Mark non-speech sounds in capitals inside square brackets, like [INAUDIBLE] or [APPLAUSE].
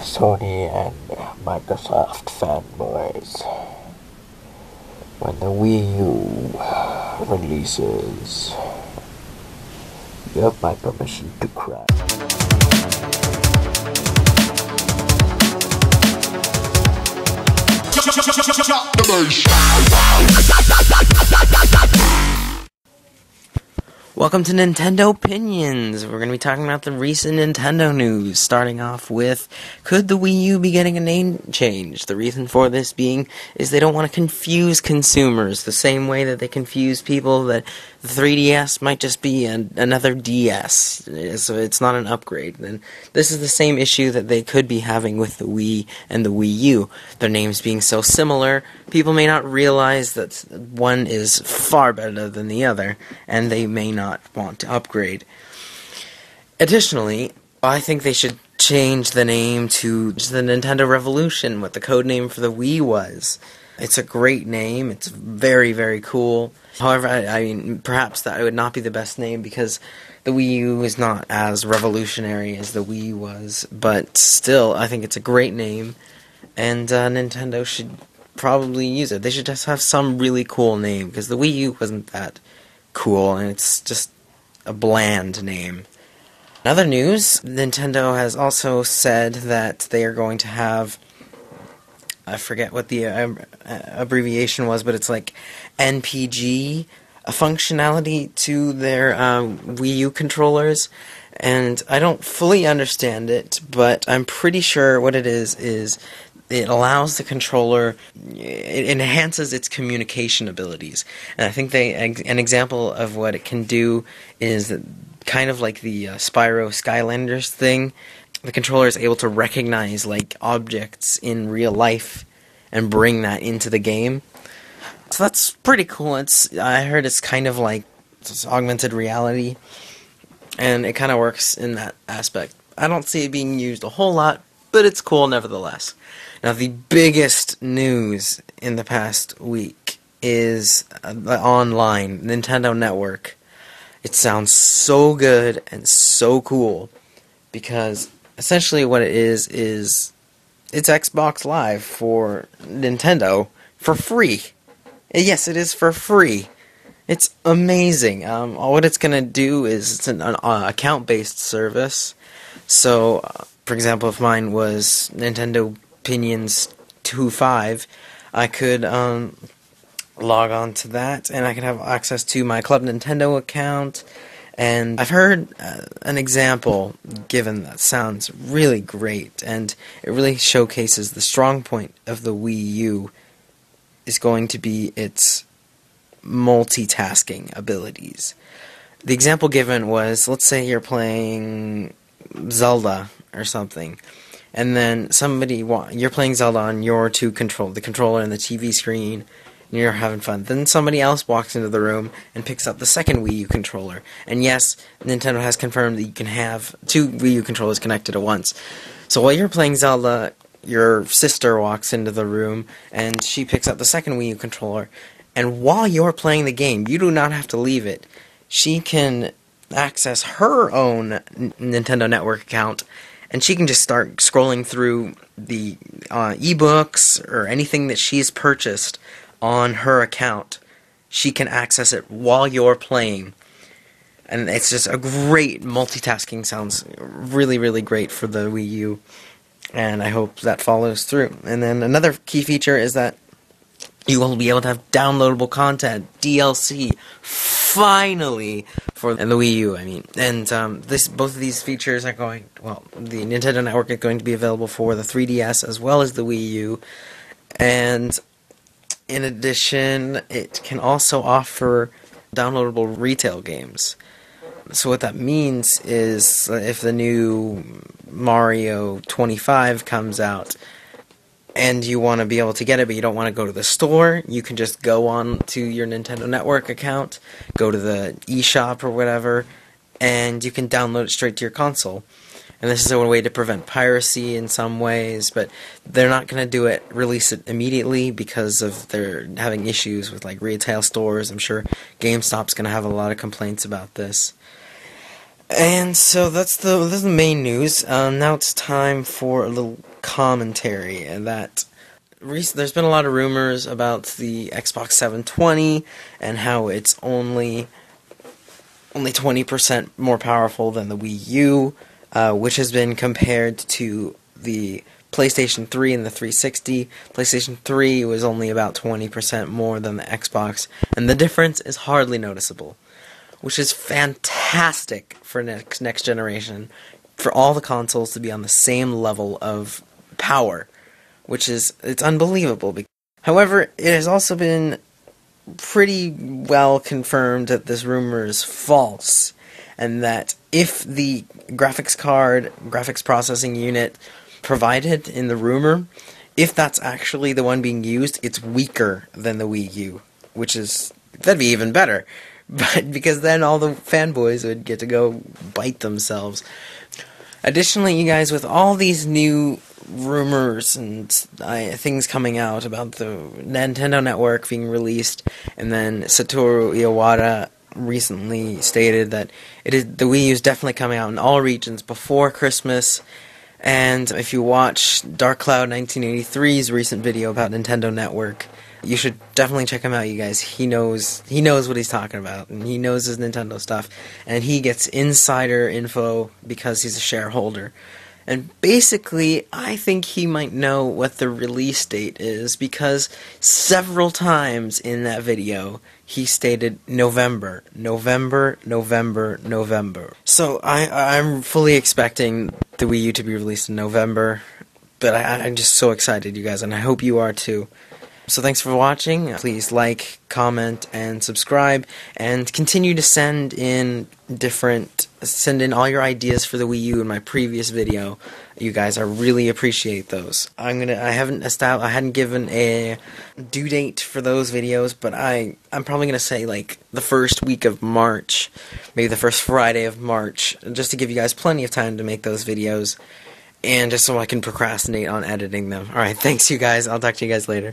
Sony and Microsoft fanboys. When the Wii U releases, you have my permission to cry. Welcome to Nintendo Opinions. We're going to be talking about the recent Nintendo news, starting off with could the Wii U be getting a name change? The reason for this being is they don't want to confuse consumers the same way that they confuse people that the 3DS might just be an, another DS, so it's not an upgrade. And this is the same issue that they could be having with the Wii and the Wii U. Their names being so similar, people may not realize that one is far better than the other, and they may not want to upgrade. Additionally, I think they should change the name to the Nintendo Revolution, what the code name for the Wii was. It's a great name. It's very, very cool. However, I, I mean, perhaps that would not be the best name because the Wii U is not as revolutionary as the Wii was. But still, I think it's a great name, and uh, Nintendo should probably use it. They should just have some really cool name because the Wii U wasn't that cool, and it's just a bland name. In other news, Nintendo has also said that they are going to have I forget what the uh, abbreviation was, but it's like NPG a functionality to their um, Wii U controllers, and I don't fully understand it, but I'm pretty sure what it is is it allows the controller it enhances its communication abilities. And i think they an example of what it can do is kind of like the uh, spyro skylanders thing the controller is able to recognize like objects in real life and bring that into the game. So that's pretty cool. It's I heard it's kind of like augmented reality, and it kind of works in that aspect. I don't see it being used a whole lot, but it's cool nevertheless. Now the biggest news in the past week is uh, the online Nintendo Network. It sounds so good and so cool because essentially what it is is it's Xbox Live for Nintendo for free. Yes, it is for free. It's amazing. Um, what it's going to do is it's an uh, account based service. So, uh, for example, if mine was Nintendo Opinions 2.5, I could um, log on to that and I could have access to my Club Nintendo account and I've heard uh, an example given that sounds really great, and it really showcases the strong point of the Wii U is going to be its multitasking abilities. The example given was let's say you're playing Zelda or something, and then somebody you're playing Zelda on your two control the controller and the TV screen, you're having fun. Then somebody else walks into the room and picks up the second Wii U controller. And yes, Nintendo has confirmed that you can have two Wii U controllers connected at once. So while you're playing Zelda, your sister walks into the room and she picks up the second Wii U controller. And while you're playing the game, you do not have to leave it. She can access her own Nintendo Network account and she can just start scrolling through the uh, ebooks or anything that she's purchased on her account. She can access it while you're playing. And it's just a great multitasking. Sounds really, really great for the Wii U. And I hope that follows through. And then another key feature is that you will be able to have downloadable content, DLC, finally for the Wii U. I mean, and um, this both of these features are going. Well, the Nintendo Network is going to be available for the 3DS as well as the Wii U, and in addition, it can also offer downloadable retail games. So what that means is if the new Mario 25 comes out and you want to be able to get it but you don't want to go to the store, you can just go on to your Nintendo Network account, go to the eShop or whatever, and you can download it straight to your console and this is a way to prevent piracy in some ways, but they're not going to do it, release it immediately because of they're having issues with like retail stores. I'm sure GameStop's going to have a lot of complaints about this. And so that's the that's the main news. Um, now it's time for a little commentary and that there's been a lot of rumors about the Xbox 720 and how it's only only 20% more powerful than the Wii U, uh, which has been compared to the PlayStation 3 and the 360. PlayStation 3 was only about 20% more than the Xbox, and the difference is hardly noticeable, which is fantastic for next next generation for all the consoles to be on the same level of power, which is it's unbelievable. However, it has also been pretty well confirmed that this rumor is false and that if the graphics card, graphics processing unit provided in the rumor, if that's actually the one being used, it's weaker than the Wii U, which is that'd be even better. [LAUGHS] But because then all the fanboys would get to go bite themselves. Additionally, you guys, with all these new rumors and uh, things coming out about the Nintendo Network being released, and then Satoru Iwata recently stated that it is the Wii U is definitely coming out in all regions before Christmas, and if you watch Dark Cloud 1983's recent video about Nintendo Network, you should definitely check him out, you guys. He knows he knows what he's talking about, and he knows his Nintendo stuff, and he gets insider info because he's a shareholder. And basically, I think he might know what the release date is because several times in that video he stated November, November, November, November. So I, I'm fully expecting the Wii U to be released in November, but I, I'm just so excited, you guys, and I hope you are too. So thanks for watching. Please like, comment, and subscribe, and continue to send in different, send in all your ideas for the Wii U in my previous video. You guys, I really appreciate those. I'm gonna, I haven't established, I hadn't given a due date for those videos, but I, I'm probably gonna say like the first week of March, maybe the first Friday of March, just to give you guys plenty of time to make those videos and just so I can procrastinate on editing them. All right, thanks you guys. I'll talk to you guys later.